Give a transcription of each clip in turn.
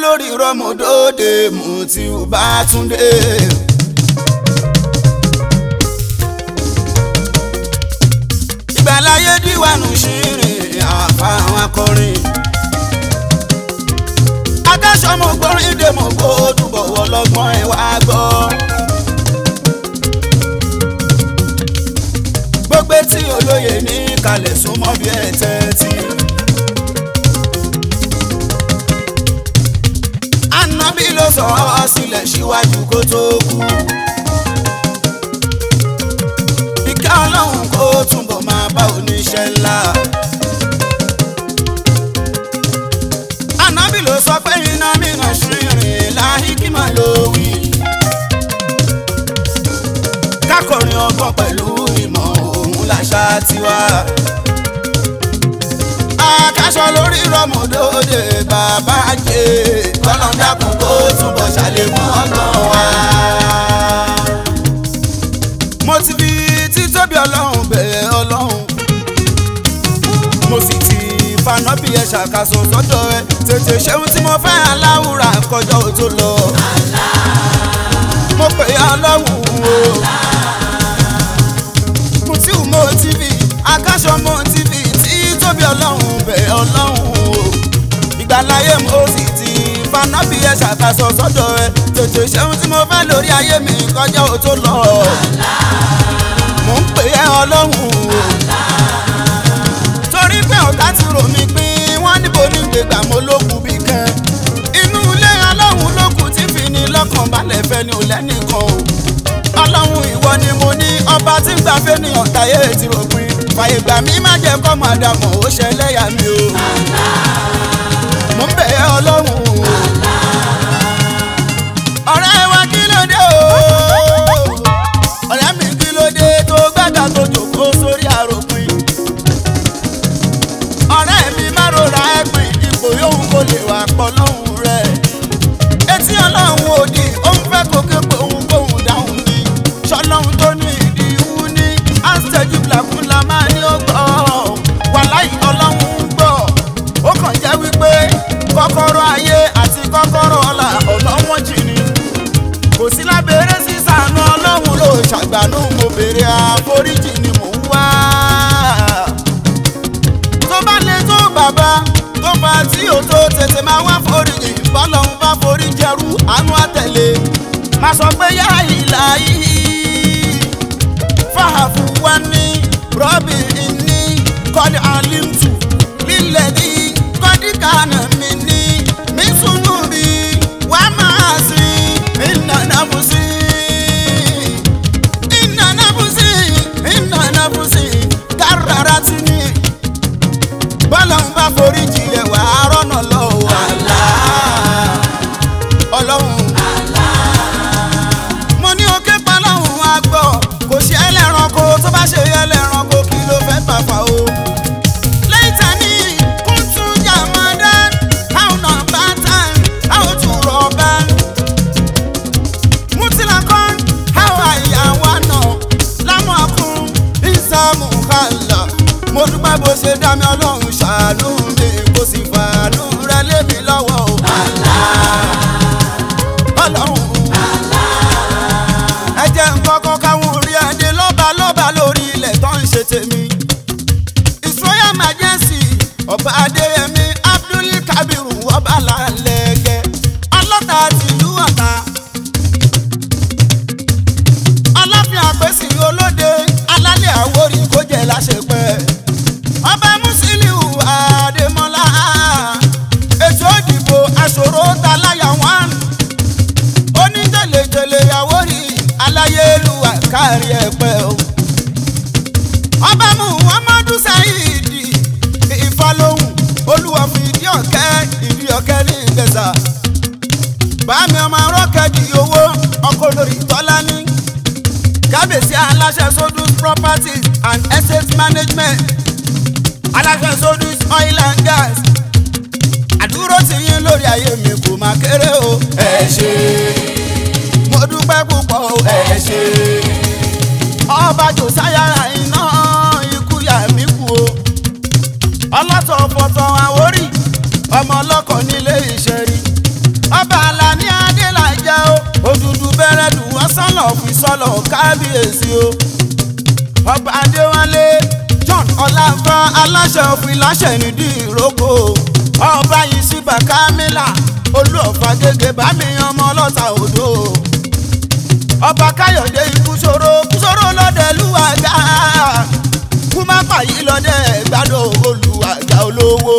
lórí rọmọdóde mo ti bá túndé. ìgbàláyé díwánu ṣìrìn àfàwọn akọrin sọ́mọ gbórin dè mọ̀ kó túbọ̀ wọ lọ́gbọ́n ẹ̀ wá gbọ́. gbogbo tí olóye ní kalẹ̀ súnmọ́ bí ẹ tẹ́tí. ànábì ló sọ ọ́ sílẹ̀ síwájú. sùn sọ́dọ̀ rẹ tètè ṣeun tí mo fẹ́ aláwùrà kọjọ́ ò tó lọ. mo pè é ọlọ́run o. Mutiu Mo TV akáṣọ Mo TV tí tóbi ọlọ́run bẹ̀ ọlọ́run o. ìgbàláyé mo sì ti fanábì ẹ̀ ṣàkàṣọ sọ́dọ̀ rẹ tètè ṣeun tí mo fẹ́ lórí ayé mi kọjọ́ ò tó lọ. mo ń pè é ọlọ́run o. torí pé ọ̀tá ti rò mí pé gbé gbà mọ́ lókun bí kan inú ilé ọlọ́run lókun tí fi ní lọ́kàn balẹ̀ fẹ́ ni ò lẹ́nìkan o ọlọ́run ìwọ ni mo ní ọba tí ń gbà fẹ́ ni ọ̀tayé ti rògbìn fàyè gbà mí má jẹ́ kọ́ máa dàmọ̀ ó ṣẹlẹ́yà mi o mo ń bẹ̀ ẹ́ ọlọ́run ọ̀rẹ́ wa k Life. jẹ́ nǹkan kan káwọn orí adé lọ́ba lọ́ba lórí ilẹ̀ tó ń ṣe tèmi. management aláṣẹ sodus oil and gas àdúró ti yín lórí ayé mi kò má kéré o. ẹ ṣé. mo dúpẹ́ púpọ̀ o. ẹ ṣé. ọba jòsáyàrá iná ikú yà mí kú o. ọlọ́tọ̀ fọ̀tọ̀ àwórì ọmọ ọlọ́kọ̀ nílé ìṣẹ́rí. ọba alani adélájà o. òdùdú bẹ̀rẹ̀ dùn wọ́n sọ̀lọ̀ fi sọ̀lọ̀ kábíyèsí o ọba adéwálé john ọláfà aláṣẹ òfin láṣẹ nídìí ìrókò ọba yìí síbà kámílà olú ọ̀fà gègé bámi ọmọ ọlọ́ta odò ọba káyọ̀dé ikú ṣòro lọ́dẹ lúwàgà kúmápà yìí lọ́dẹ gbádùn olùwàgà olówó.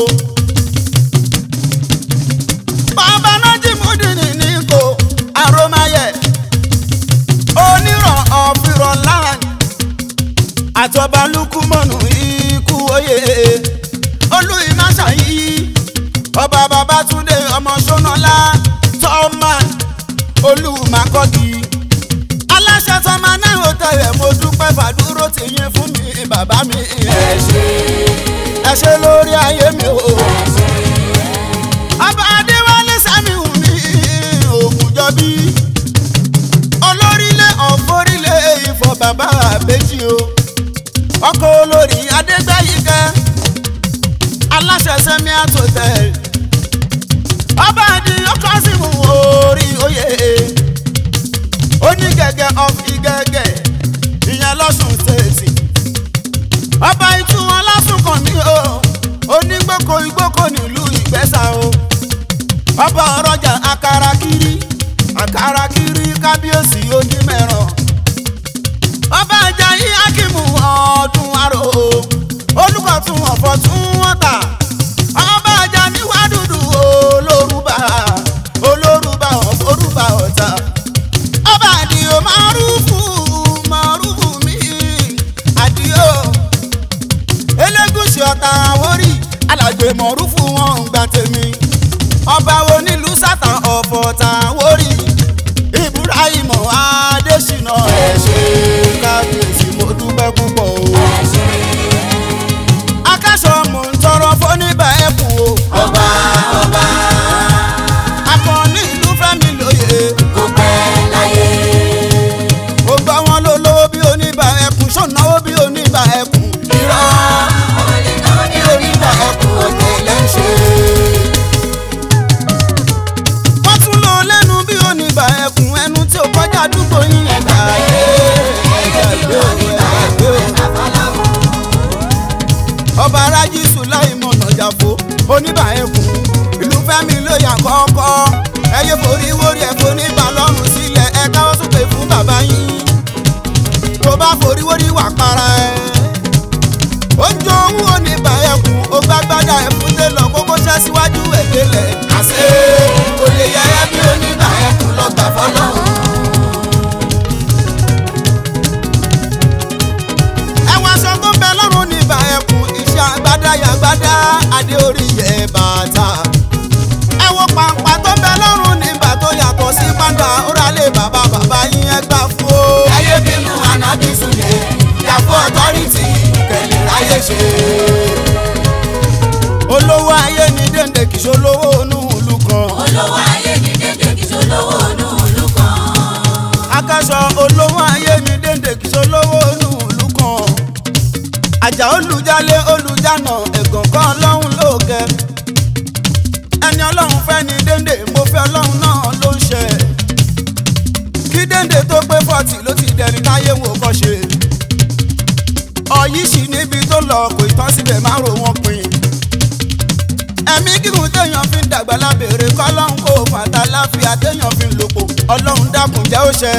láàfin àtẹ̀yàn fi lòpò ọlọ́run dákun jẹ́ ó ṣe.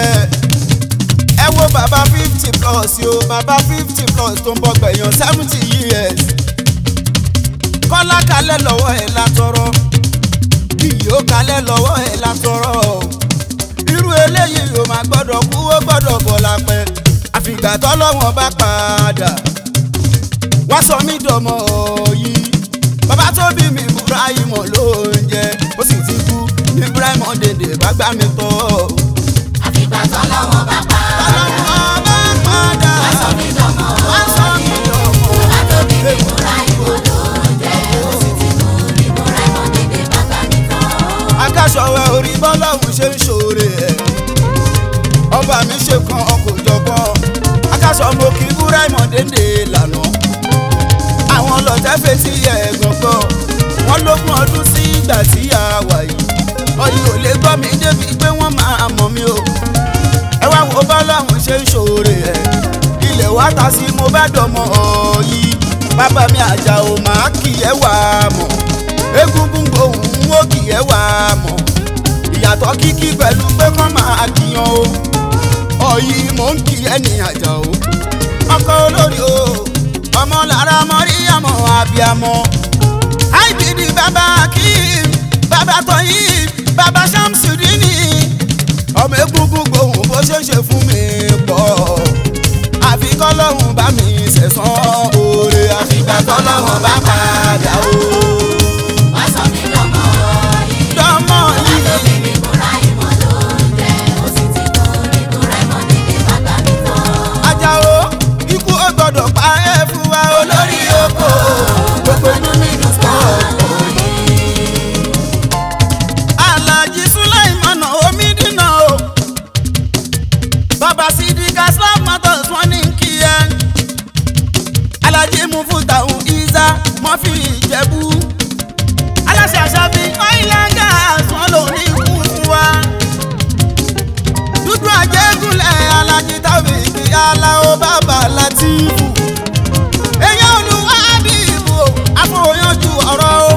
ẹ wo bàbá fifty plus o bàbá fifty plus tó ń bọ̀ gbẹ̀yàn seventy years. kọ́lá kalẹ̀ lọ́wọ́ ẹ̀ látọrọ ìyó kalẹ̀ lọ́wọ́ ẹ̀ látọrọ irú eléyìí yóò máa gbọ́dọ̀ kú ó gbọ́dọ̀ bọ̀ lápẹ́ àfìgbà tọ́lọ́wọ́n bá padà wá sọ mí dọ̀mọ́ yìí bàbá tó bí mi búra ìmọ̀ ló ó sì bí Ibrahim Odede bá gbá mi tọ́. àfìgbà tọ́lọ́wọ́ bá pa. tọ́lọ́wọ́ bá padà. wá sọ mí dọ̀mọ́. wá sọ mí dọ̀mọ́. wá tóbi mi mo ra ìwọ lóúnjẹ. ó sì ti mú mi Ibrahim Odede bá gbá mi tọ́. akáṣọwẹ́ orí bọ́lọ́hún ṣe ń ṣoore ẹ̀. ọba mi ṣe kan ọkọ̀ ìjọba. akáṣọ mo kí Ibrahim Odede lànà. àwọn ọlọ́tẹ́ fetí ẹ̀ gbọ̀ngàn wọ́n lógún ọdún sí ìgbà tí a wà mi ò lè gbọ́ mi débi pé wọ́n máa mọ̀ mi o ẹ wá wo bọ́lọ́hún ṣe ń ṣòro ẹ̀ ilẹ̀ wá ta sí mo bá dọ̀mọ́ yìí bàbá mi àjà ò máa kì ẹ́ wà mọ̀ egungun gbòhùn ó kì ẹ́ wà mọ̀ ìyàtọ̀ kíkí pẹ̀lú pé kán máa kíyan o ọ̀yí mò ń kí ẹni àjà o ọkọ olórí o ọmọ lára mọ́ríyàmọ́ àbíamọ́ àìbìrì bàbá kí bàbá tọ́yìn bàbá Ṣàmsùdínì ọmọ egungun gbòhùn bó ṣe ń ṣe fún mi pọ̀ àfi kọ́lọ́hún bá mi ṣẹ̀san oore àfìgbà kọ́lọ́hún bá padà o. alájí mú fún tàun ìzá fi ìjẹ̀bú aláṣẹ àṣàfi ọ̀ìlàgà àsùn lórí ikú wa dúdú àjẹgúnlẹ̀ alájí tábìlì aláwọ̀ bàbá látìfù èyàn olúwa bíbù àfọyànjú ọ̀rọ̀ o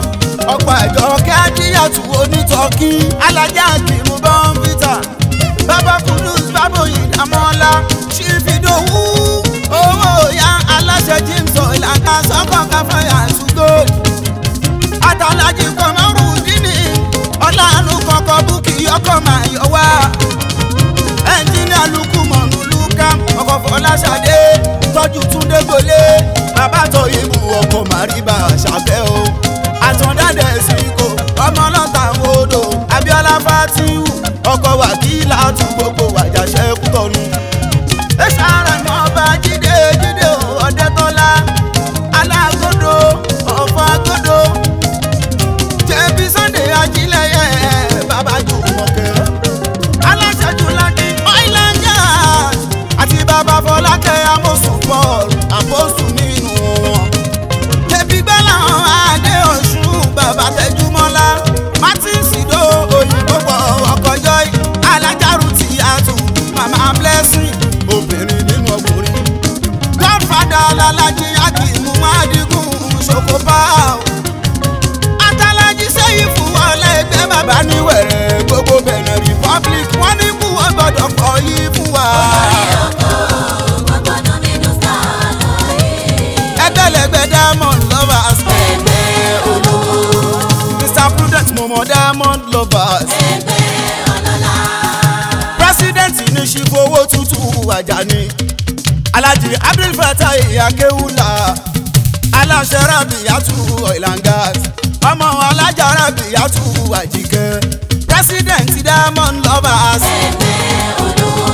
ọ̀pọ̀ àjọ kẹ́díyàtú onítọ́kí alájà kìmú bọ́ńbítà bàbá kùdùs bàbá òyìn àmọ́lá ṣífìdòwú ṣe jíìmsọ̀ ìlànà sọ́kọ̀ káfọ́ àṣùgbò. àtàlájì kọ̀mọ́rù dínì ọ̀làánú kọ̀kọ́ búkì ọkọ̀ máa yọ wá. ẹnjìnìà lukú mọ̀nù lukam ọkọ̀ fọláṣadé tọ́jú túndé gbolé bàbá tọ ìbú ọkọ̀ màríbà ṣàfẹ́ o. àtọ̀dádẹ́ sí kò ọmọ ọlọ́ta odò abiola fatihu ọkọ̀ wàkílà tùbọ̀. public wọ́n ní mú wọn gbọ́dọ̀ kọ yìí fún wa. ẹgbẹ́lẹ́gbẹ́ diamond lovers, àsìkò. ẹgbẹ́ olówó. Mr Prudent mo mọ diamond lovers. ẹgbẹ́ ọlọ́lá. president ní ṣìfowó tútù Àjàní. Alhaji Abdul Fatai Akewula aláṣẹ rabi yàtú ọ̀ìlàngàt ọmọ alájà rabi yàtú àjíkẹ́ president diamond lovers. ẹgbẹ́ olówó.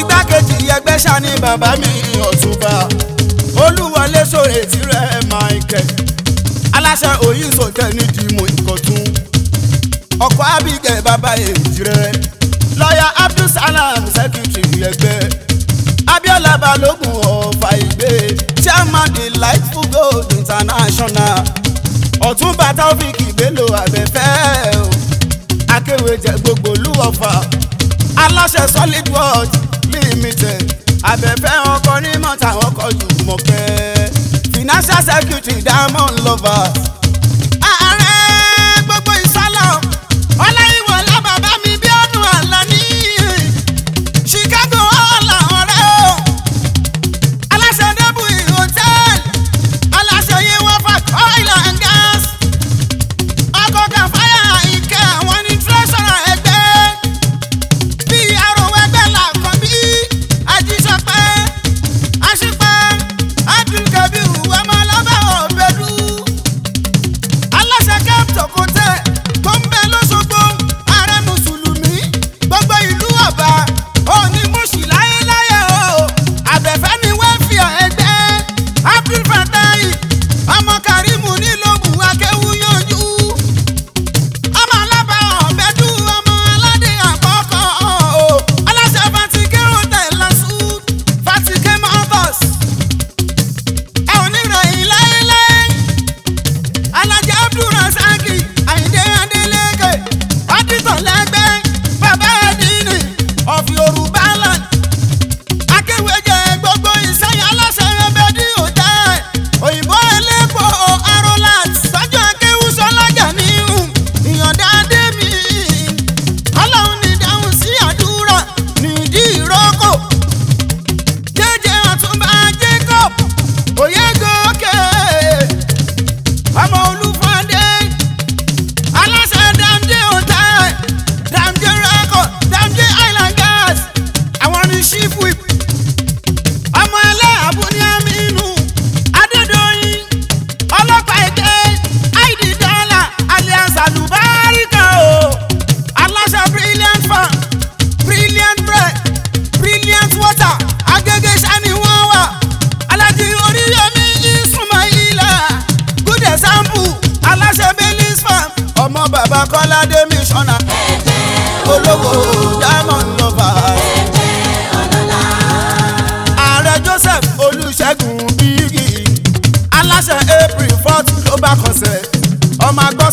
igbákejì ẹgbẹ́ sani bàbá mi ọ̀túnba olúwọlé sọ̀rọ̀ ètí rẹ̀ máìkẹ́ aláṣẹ òyìn sọ̀tẹ́ nídìí mo ìkọ̀tún ọkọ̀ abigẹ̀ bàbá èjì rẹ̀ lọ́yà abdulsalam sẹ́kítì ẹgbẹ́ abiola balogun ọ̀fà ìgbé chairman delightful gold international ọ̀túnba taofik bello abẹ́fẹ́ ìwé jẹ gbogbo ìlú Ọ̀fà aláṣẹ solid world limited abẹ́fẹ́ ọkọ ní mọ́ta ọkọ̀ jùmọ̀kẹ́ financial security diamond lovers.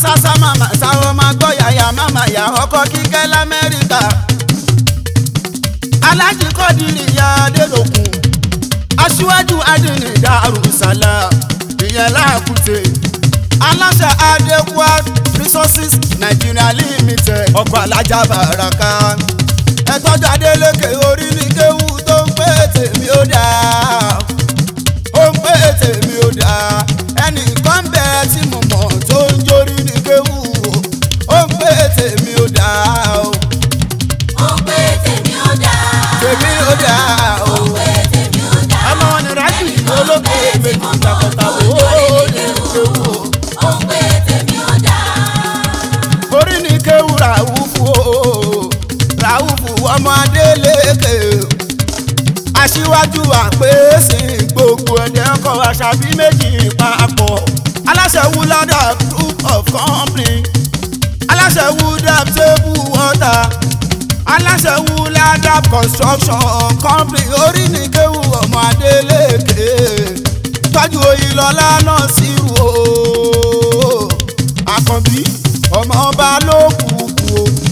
sásá màmá sáwọ́ máa gbọ́ yàyà màmá yà ọkọ̀ kíkẹ́ lamẹ́ríkà. alájí kọ́dìrì ya adélòkun aṣíwájú adìní dàrúsálà ìyẹn láàkúté aláṣẹ adékúá resources Nigeria limited ọkọ̀ alájà bàràkà. Ọláyánkọ Àṣàbí méjì papọ̀ aláṣẹ wúládà group of company aláṣẹ wúládà table water aláṣẹ wúládà construction company orí ní kéwù ọmọ Adélékè tọ́jú Oyinlọ́lá náà sí ru o Àkànbí ọmọ ọba ló kù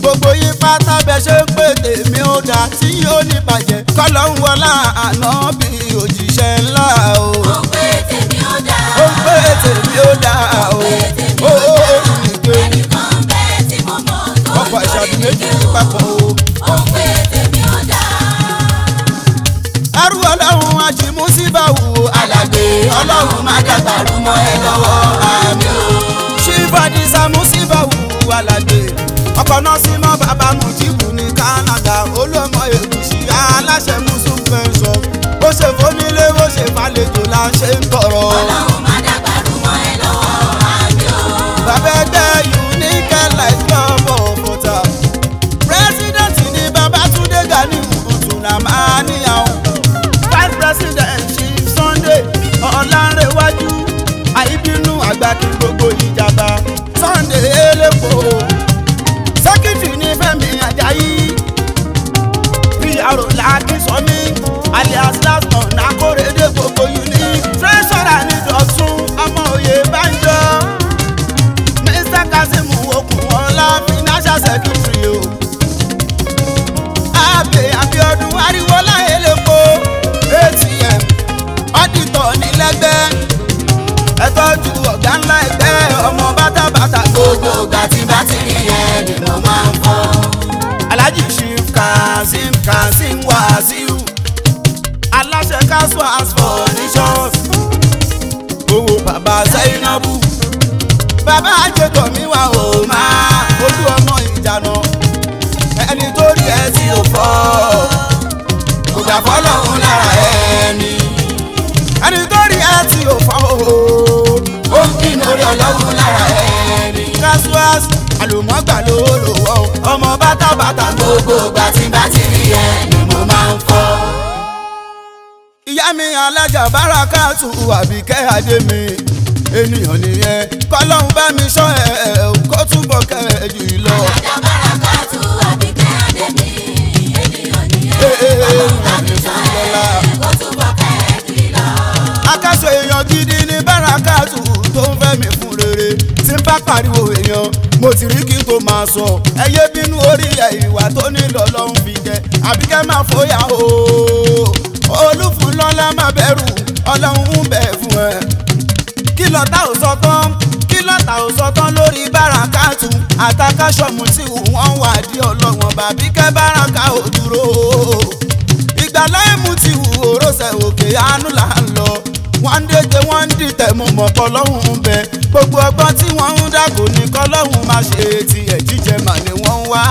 gbogbo yín pátá bẹ ṣe ń pè tèmi ó dá tí yóò ní bàjẹ́ kọ́lọ́hún wọlá àná bí òjíṣẹ́ ńlá o. ó ń pè tèmi ó dá o. ó ń pè tèmi ó dá o. ó ó nìgbẹ́. ẹnìkan bẹ́ẹ̀ tí o mọ̀ tó ń lórí méjì papọ̀ o. ó ń pè tèmi ó o arúgbó ọlọ́run ajímúsíbà wò alàgbé ọlọ́run má dàgbà rúmọ́ ẹ lọ́wọ́. la ṣe ń tọrọ. ọlọ́run má wọ́n gbà lóòrò wọn ọmọ bàtà bàtà gbogbo ìgbà ẹ ni mo máa ń fọ́. ìyá mi alájà bárakàtù àbíkẹ́ adé mi ènìyàn nìyẹn kọ́lọ́hún bá mi sọ ẹ̀ ẹ̀ kó túbọ̀ kẹ́ ẹ̀ jù í lọ. àbíkẹ́ adé ènìyàn nìyẹn eh, eh, eh, kọ́lọ́hún bá mi sọ ẹ̀ ẹ̀ kó túbọ̀ kẹ́ ẹ̀ jù lọ. akáṣọ èèyàn gidi barakatu tó ń fẹ́ mi fún rere tí ń bá pariwo èèyàn mo ti rí kí tó máa sọ ẹyẹ bínú orí ẹ ìwà tó ní lọ́lọ́run fi jẹ àbíkẹ́ máa fòyà o olúfúnlọ́lá má bẹ̀rù ọlọ́run ń bẹ̀ fún ẹ kí lọ́tà ò sọ tán kí lọ́tà ò sọ tán lórí barakatu àtàkàṣọ́mù tí wọ́n wà dí ọlọ́wọ́n bàbíkẹ́ baraka ò dúró ìgbàláìmù ti hù òrósẹ̀ òkè àánú là ń lọ one day dìtẹ̀ mo mọ̀ kọ́ lọ́hùn ún bẹ gbogbo ọgbọ́n tí wọ́n ń dà kò ní kọ́ lọ́hùn máa ṣe tiẹ̀ jíjẹ mà ni wọ́n ń wá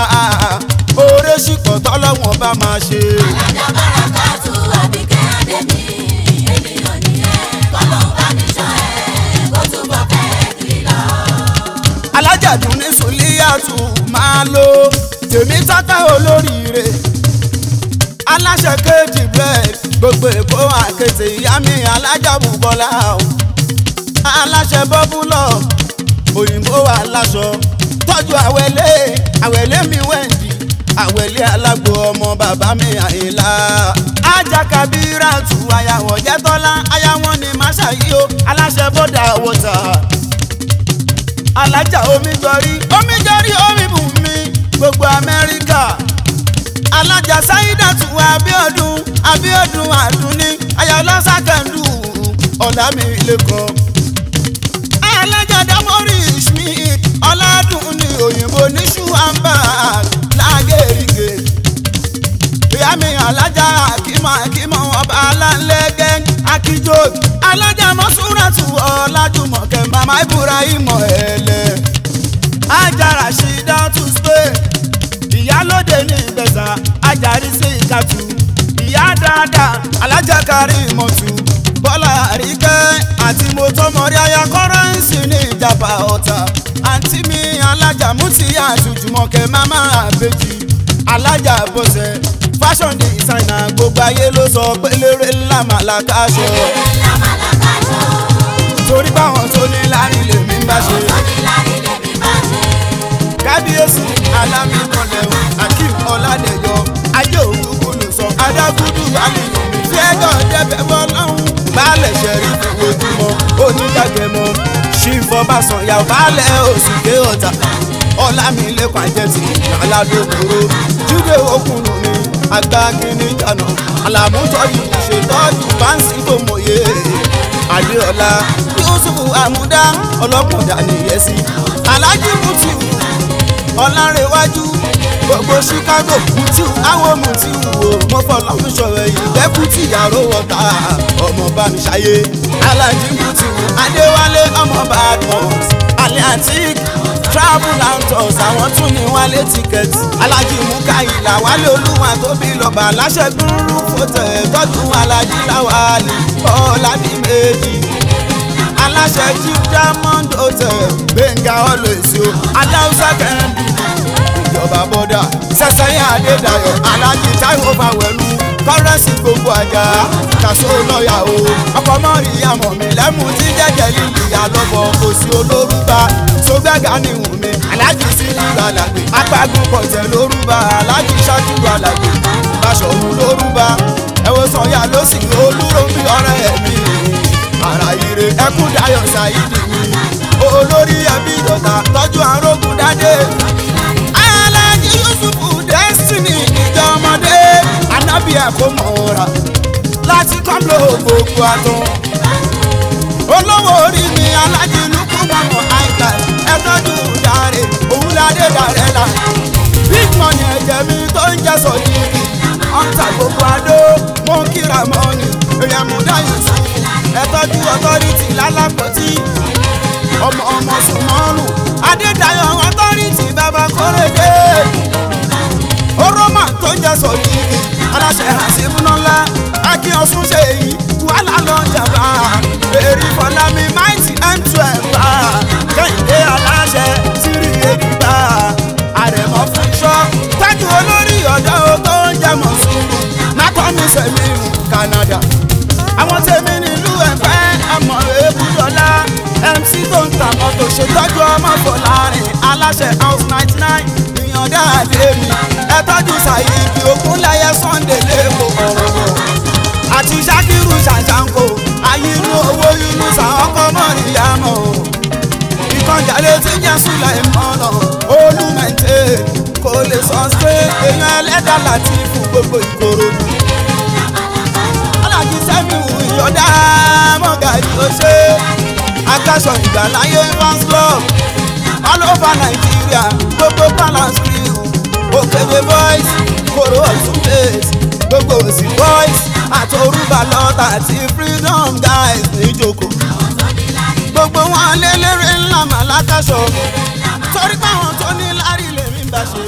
oore sì pọ̀ tọ́lọ́wọ́n bá máa ṣe. alájà bára ká tú àbíkẹ́ àdèmí máa lo tèmi sáká olóríire aláṣẹ kejì bless gbogbo èkó àkètè ìyá mi alájà bùbọ́lá o aláṣẹ bọ́búlọ̀ òyìnbó aláṣọ tọ́jú àwẹ̀lẹ́ àwẹ̀lẹ́ mi wẹ̀ǹdì àwẹ̀lẹ́ alágbo ọmọ bàbá mi àyìnlá. ajakabira tu ayàwọ̀ jẹ́tọ́lá ayáwọ̀ ni màṣà yìí o aláṣẹ bọ́dà wọ̀tà alájà omi jọrí omi jọrí omi bùnmi gbogbo amẹ́ríkà alájà sáyidàtú abíọ́dún abíọ́dún àdúní aya ọlọ́sàkẹ́ndù ọ̀làmìlẹ́kọ̀. alájà dámọ́rì ìṣmí ọ̀làdùn ní òyìnbó ní ṣùwàǹbà lágẹ̀rìgẹ̀. ìyá mi alájà akímọ̀ akímọ̀ ọba alálẹ́gẹ́ akíjó alájà mọ́súràtù ọ̀làjùmọ̀kẹ́ mama ibrahim ẹ̀lẹ́ ajára ṣì dátù darí sí ìkàtú ìyá dáadáa alájà kárí mọ̀tú bọ́lá àríkẹ́ àti mọ́tọ́mọ́rí aya kọ́rẹ́ǹsì ní ìjàpá ọ̀tà àǹtí mi alájà mutí àtújùmọ̀kẹ́ máma àbèjì alájà bọ̀sẹ̀ fashion designer gbogbo ayé ló sọ pé lérè ńlá màlàkà ṣọ. lérè ńlá màlàkà ṣọ. torí báwọn tó ní láàrin lèmi bá ṣe. báwọn tó ní láàrin lèmi bá ṣe. kábíyèsí alámì kọlẹ̀ o adágúdú àlejò tí ẹjọ́ débẹ̀ mọ́ lọ́hùn balẹ̀ ṣẹ̀rí ojúmọ́ onídàgẹ̀mọ́ ṣìfọ́ bá sọ̀yà balẹ̀ oṣù dé ọ̀tà ọlámilẹ́kọ̀ àjẹsí aládòkòrò jíde okùnrin mi agbákinní jànà àlàmútọ́jú ṣètọ́jú fáǹsì tó mòye adéọlá yusufu amúdá ọlọ́kùnrin dàníyẹsí alájí mutí ọlárẹ̀wájú gbogbo Chicago mutiu àwọn mutiu o mo fọlọ́ fún ṣọ̀rọ̀ yìí dẹ́kùtì yàrá wọ̀tá ọmọ bá mi ṣayé alájí mutiu adéwálé ọmọ bad boys atlantic travel and tours àwọn tún ní wálé tíkẹ́ẹ̀tì alájí mukaila wálé olúwa tóbi lọ́ba aláṣẹ́gun rúfọ́tẹ̀ tọ́dún alájí láwálé ọ̀làdí méjì aláṣẹ chief diamond hotel gbẹ̀ngà always o adáhùn sákẹ́ndì ìjọba bọ́dà sẹ́sẹ́yìn adédayọ̀ alájí táìwò fàwẹ̀lú kọ́rẹ́sì gbogbo àjà kàṣó lọ́ọ̀yà o ọkọ̀ mọ́ ìyàmọ̀ mi lẹ́mú tí jẹ́jẹ́ yìí ìyá lọ́bọ̀ kò sí olórúba sógbẹ́gà ni wù mí alájí sí ìlú alàgbé apágun pọ̀jẹ́ lórúba alájí ṣáájú alàgbé báṣọ̀rù lórúba ẹ̀wọ̀n sọ̀yà ló sì olúròmí ọ̀rẹ́ mi àrà ire ẹkún dayọ̀ ṣáìdì mi olórí ẹbí yọ̀tà yẹ kó mọ̀ra láti kọ́ńdọ̀ gbogbo àtún. olówó orí mi alájìlú kú mọ̀mọ́ àìgbà ẹ̀tọ́jú dàrẹ́ òun ládé dàrẹ́ la. big money ẹ̀jẹ̀ mi tó ń jẹ́ sọ yìí ọ̀tà gbogbo àdó mọ́ kíra mọ́ ni èèyàn mú dáyọ̀ sí ẹ̀tọ́jú ọ̀tọ́rìtì lálápọ̀tì ọmọ ọmọ sùmọ́nù adédayọ̀ ọ̀tọ́rìtì bàbá kórèdè oró mà tó ń jẹ́ sọ yìí aláṣẹ àṣìbúnọ́lá akí ọ̀sùn ṣe èyí wàhálà lọ jàmbá èrè fọlámi máìtì ẹ̀ńtù ẹ̀fà kẹ́hìndé aláṣẹ sírì èdùbà àrẹ̀mọ fún ṣọ́ tájú olórí ọ̀dọ́ tó ń jẹ́ mọ̀sùlùmù mákọ́ni sẹ̀mí Canada àwọn tèmi nílùú ẹ̀fẹ́ àmọ̀ èébúdọ́lá MC tó ń ta mọ́tò ṣètọ́jú ọmọ fọlárin aláṣẹ house ninety nine. Dáúdà lèmi ẹ tọ́jú Sàyídì Ògúnláyé Sunday lẹ́kọ̀ọ́ àti Ṣákírù Ṣàṣàǹkó ayínú owó inú sàọ́kọ́ mọ̀ níyàmọ̀ ìkànjálẹ̀ tí Jésù láì mọ̀nà olùmẹ̀tẹ́ kò lè sọ pé èèyàn ẹlẹ́dàá láti fún gbogbo Ìkòròdú. Aláàjì sẹ́mi wù ìyọ̀dá mọ́gàjì ó ṣe akásọ̀ ìgbàláyé fans club all over Nigeria gbogbo balance free òkèwé boys koro ọ̀tún mate gbogbo òsì boys àtòrúbà lọ́tà àti freedom guys níjòkó gbogbo wọn lélẹ́rẹ́ ńlá màlákàṣọ torí pé àwọn tó ní lárí lèmi bá ṣe.